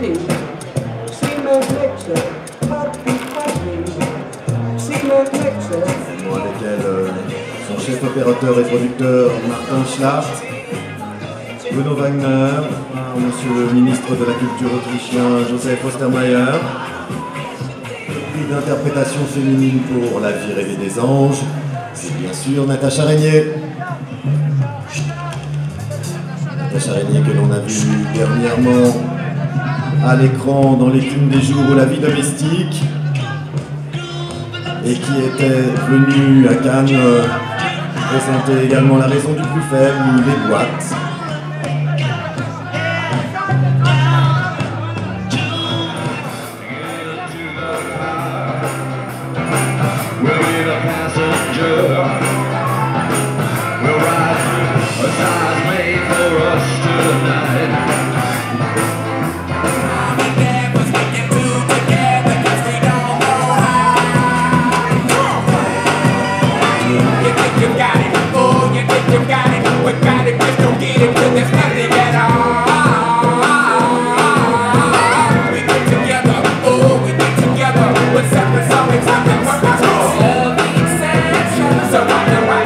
Avec elle, euh, son chef opérateur et producteur Martin Schlacht, Bruno Wagner, hein, monsieur le ministre de la Culture autrichien Joseph Ostermeier, prix d'interprétation féminine pour La vie rêvée des anges, c'est bien sûr Natacha Régnier. Natacha Régnier que l'on a vu dernièrement à l'écran dans l'écume des jours ou la vie domestique et qui était venu à Cannes euh, présenter également la raison du plus faible les boîtes. We got it, but got it, just don't get it, there's nothing at all. We get together, oh, we get together, what's up, So I know